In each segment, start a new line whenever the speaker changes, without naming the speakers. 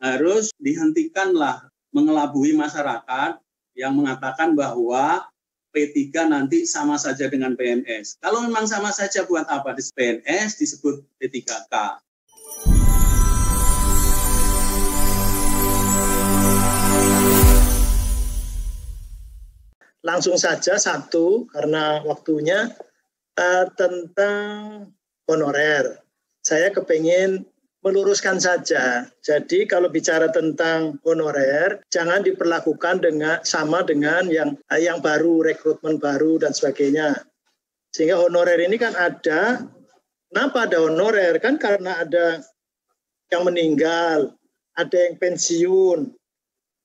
harus dihentikanlah mengelabui masyarakat yang mengatakan bahwa P3 nanti sama saja dengan PNS. Kalau memang sama saja buat apa di PNS disebut P3K.
Langsung saja satu karena waktunya uh, tentang honorer. Saya kepengen meluruskan saja. Jadi kalau bicara tentang honorer, jangan diperlakukan dengan sama dengan yang yang baru, rekrutmen baru dan sebagainya. Sehingga honorer ini kan ada, kenapa ada honorer? Kan karena ada yang meninggal, ada yang pensiun,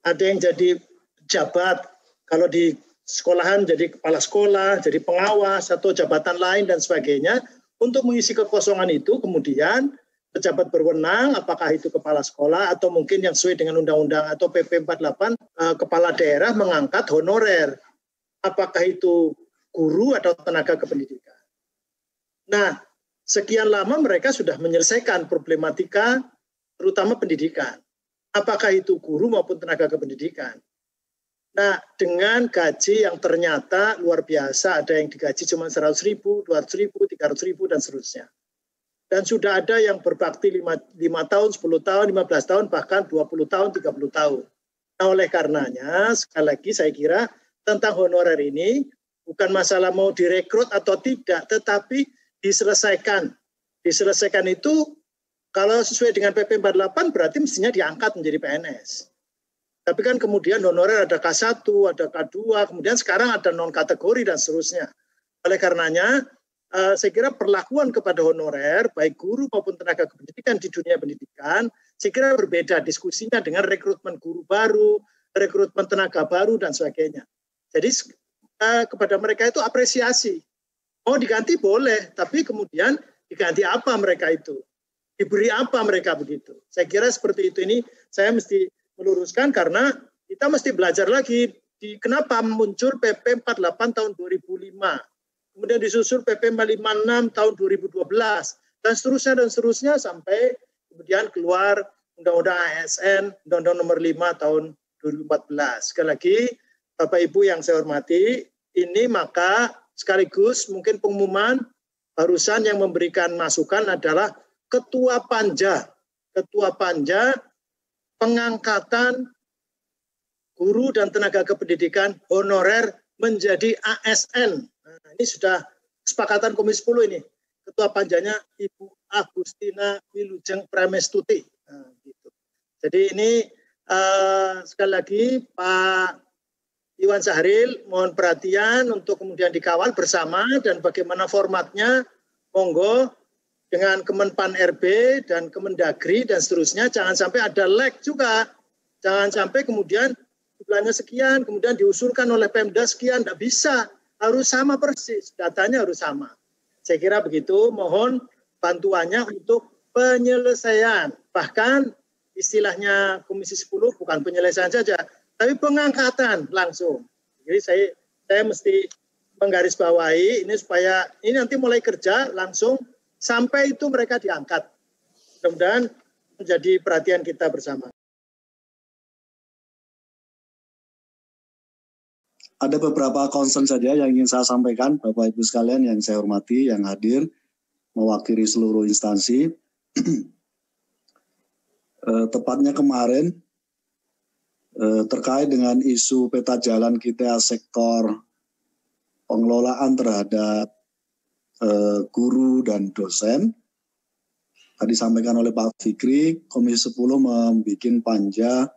ada yang jadi jabat. Kalau di sekolahan jadi kepala sekolah, jadi pengawas atau jabatan lain dan sebagainya. Untuk mengisi kekosongan itu kemudian pejabat berwenang, apakah itu kepala sekolah atau mungkin yang sesuai dengan undang-undang atau PP 48, eh, kepala daerah mengangkat honorer. Apakah itu guru atau tenaga kependidikan. Nah, sekian lama mereka sudah menyelesaikan problematika terutama pendidikan. Apakah itu guru maupun tenaga kependidikan. Nah, dengan gaji yang ternyata luar biasa, ada yang digaji cuma 100 ribu, 200 ribu, 300 ribu, dan seterusnya dan sudah ada yang berbakti 5, 5 tahun, 10 tahun, 15 tahun, bahkan 20 tahun, 30 tahun. Nah, oleh karenanya, sekali lagi saya kira tentang honorer ini bukan masalah mau direkrut atau tidak, tetapi diselesaikan. Diselesaikan itu kalau sesuai dengan PP 48 berarti mestinya diangkat menjadi PNS. Tapi kan kemudian honorer ada K1, ada K2, kemudian sekarang ada non kategori dan seterusnya. Oleh karenanya uh, saya kira perlakuan kepada honorer, baik guru maupun tenaga pendidikan di dunia pendidikan, saya kira berbeda diskusinya dengan rekrutmen guru baru, rekrutmen tenaga baru, dan sebagainya. Jadi uh, kepada mereka itu apresiasi. Mau diganti boleh, tapi kemudian diganti apa mereka itu? Diberi apa mereka begitu? Saya kira seperti itu ini saya mesti meluruskan karena kita mesti belajar lagi di kenapa muncul PP 48 tahun 2005 kemudian disusul PP 56 tahun 2012 dan seterusnya dan seterusnya sampai kemudian keluar Undang-Undang ASN Undang-Undang Nomor 5 tahun 2014. Sekali lagi Bapak Ibu yang saya hormati, ini maka sekaligus mungkin pengumuman barusan yang memberikan masukan adalah Ketua Panja. Ketua Panja pengangkatan guru dan tenaga kependidikan honorer menjadi ASN ini sudah kesepakatan Komisi 10 ini. Ketua panjanya Ibu Agustina Wilujeng Pramestuti. Nah, gitu. Jadi ini uh, sekali lagi Pak Iwan Sahril mohon perhatian untuk kemudian dikawal bersama dan bagaimana formatnya monggo dengan Kemenpan RB dan Kemendagri dan seterusnya jangan sampai ada lag juga jangan sampai kemudian jumlahnya sekian kemudian diusulkan oleh Pemda sekian tidak bisa harus sama persis, datanya harus sama. Saya kira begitu, mohon bantuannya untuk penyelesaian. Bahkan istilahnya Komisi 10 bukan penyelesaian saja, tapi pengangkatan langsung. Jadi saya saya mesti menggarisbawahi ini supaya ini nanti mulai kerja langsung sampai itu mereka diangkat. Mudah-mudahan menjadi perhatian kita bersama.
Ada beberapa concern saja yang ingin saya sampaikan, Bapak Ibu sekalian yang saya hormati, yang hadir, mewakili seluruh instansi. eh, tepatnya kemarin, eh, terkait dengan isu peta jalan kita sektor pengelolaan terhadap eh, guru dan dosen, tadi sampaikan oleh Pak Fikri, Komisi 10 membuat panja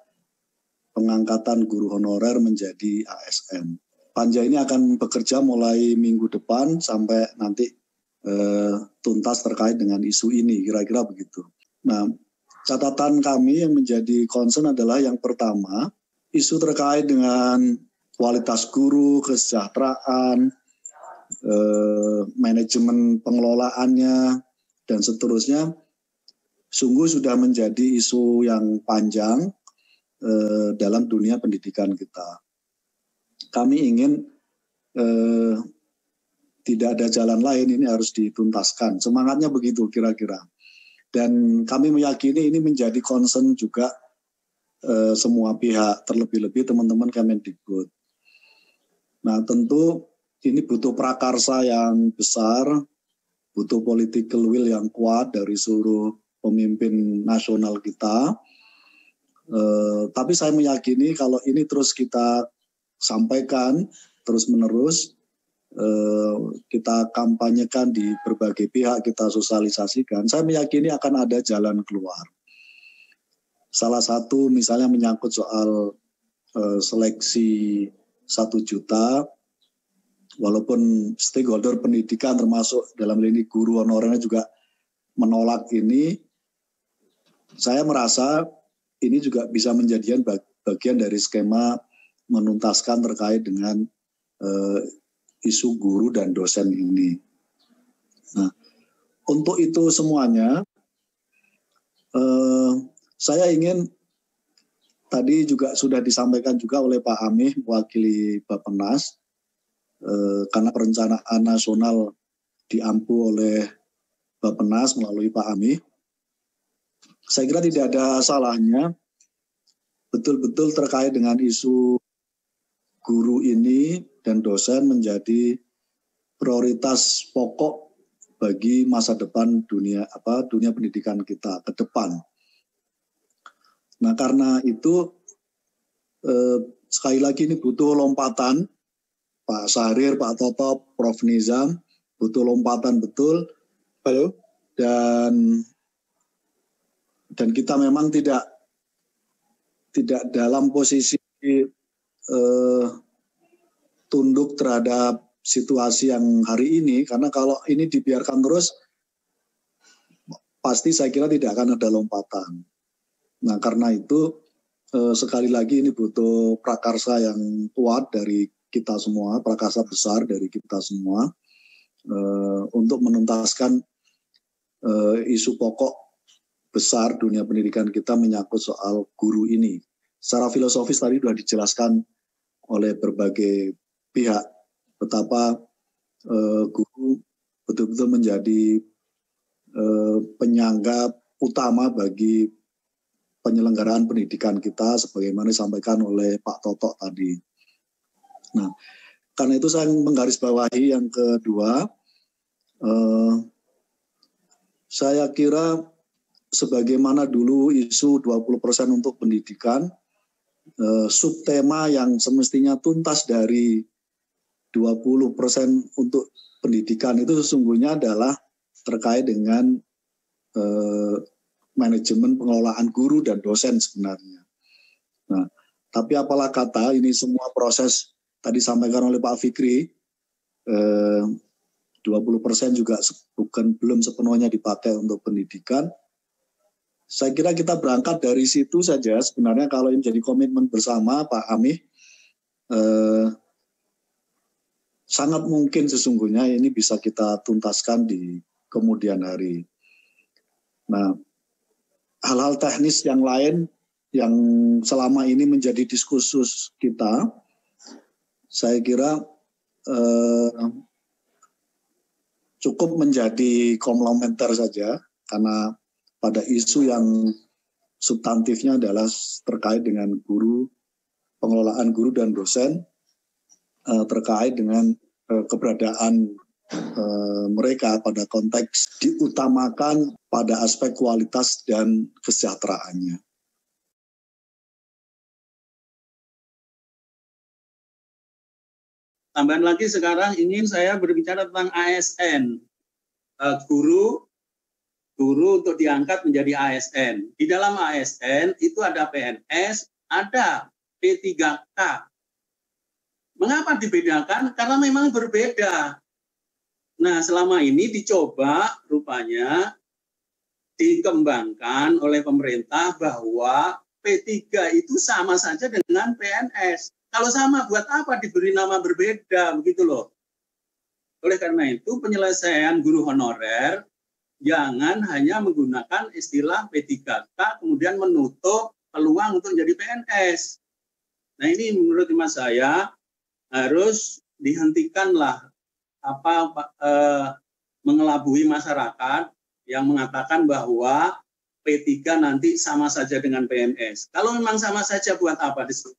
pengangkatan guru honorer menjadi ASN. Panja ini akan bekerja mulai minggu depan sampai nanti eh, tuntas terkait dengan isu ini, kira-kira begitu. Nah, catatan kami yang menjadi concern adalah yang pertama, isu terkait dengan kualitas guru, kesejahteraan, eh, manajemen pengelolaannya, dan seterusnya, sungguh sudah menjadi isu yang panjang eh, dalam dunia pendidikan kita. Kami ingin eh, tidak ada jalan lain ini harus dituntaskan. Semangatnya begitu kira-kira. Dan kami meyakini ini menjadi concern juga eh, semua pihak, terlebih-lebih teman-teman Kemendikbud. Nah, tentu ini butuh prakarsa yang besar, butuh political will yang kuat dari seluruh pemimpin nasional kita. Eh, tapi saya meyakini kalau ini terus kita sampaikan terus menerus, eh, kita kampanyekan di berbagai pihak, kita sosialisasikan, saya meyakini akan ada jalan keluar. Salah satu misalnya menyangkut soal eh, seleksi satu juta walaupun stakeholder pendidikan termasuk dalam ini guru honorernya juga menolak ini, saya merasa ini juga bisa menjadikan bagian dari skema menuntaskan terkait dengan uh, isu guru dan dosen ini. Nah, untuk itu semuanya, uh, saya ingin tadi juga sudah disampaikan juga oleh Pak Amih mewakili Bapenas eh, karena perencanaan nasional diampu oleh Bapenas melalui Pak Amih. Saya kira tidak ada salahnya betul-betul terkait dengan isu guru ini dan dosen menjadi prioritas pokok bagi masa depan dunia apa dunia pendidikan kita ke depan. Nah karena itu eh, sekali lagi ini butuh lompatan Pak Sahrir, Pak Toto, Prof Nizam butuh lompatan betul. Halo. Dan dan kita memang tidak tidak dalam posisi eh, tunduk terhadap situasi yang hari ini karena kalau ini dibiarkan terus pasti saya kira tidak akan ada lompatan. Nah karena itu eh, sekali lagi ini butuh prakarsa yang kuat dari kita semua, prakarsa besar dari kita semua eh, untuk menuntaskan eh, isu pokok besar dunia pendidikan kita menyangkut soal guru ini. Secara filosofis tadi sudah dijelaskan oleh berbagai pihak betapa eh, guru betul-betul menjadi eh, penyangga utama bagi penyelenggaraan pendidikan kita sebagaimana disampaikan oleh Pak Toto tadi. Nah, karena itu saya menggarisbawahi yang kedua, eh, saya kira sebagaimana dulu isu 20% untuk pendidikan, eh, subtema yang semestinya tuntas dari 20% untuk pendidikan itu sesungguhnya adalah terkait dengan eh, manajemen pengelolaan guru dan dosen sebenarnya. Nah, tapi apalah kata ini semua proses tadi sampaikan oleh Pak Fikri, eh, 20 persen juga bukan belum sepenuhnya dipakai untuk pendidikan. Saya kira kita berangkat dari situ saja sebenarnya kalau ini jadi komitmen bersama Pak Amih, eh, sangat mungkin sesungguhnya ini bisa kita tuntaskan di kemudian hari. Nah, hal-hal teknis yang lain yang selama ini menjadi diskursus kita, saya kira eh, cukup menjadi komplementer saja karena pada isu yang substantifnya adalah terkait dengan guru, pengelolaan guru dan dosen, eh, terkait dengan eh, keberadaan Eh, mereka pada konteks diutamakan pada aspek kualitas dan kesejahteraannya.
Tambahan lagi sekarang ingin saya berbicara tentang ASN. Guru untuk diangkat menjadi ASN. Di dalam ASN itu ada PNS, ada P3K. Mengapa dibedakan? Karena memang berbeda. Nah, selama ini dicoba rupanya dikembangkan oleh pemerintah bahwa P3 itu sama saja dengan PNS. Kalau sama, buat apa diberi nama berbeda, begitu loh. Oleh karena itu, penyelesaian guru honorer jangan hanya menggunakan istilah P3K, kemudian menutup peluang untuk menjadi PNS. Nah ini menurut emas saya harus dihentikanlah apa eh, mengelabui masyarakat yang mengatakan bahwa P3 nanti sama saja dengan PNS. Kalau memang sama saja buat apa disebut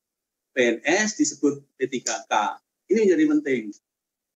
PNS disebut P3K. Ini menjadi penting.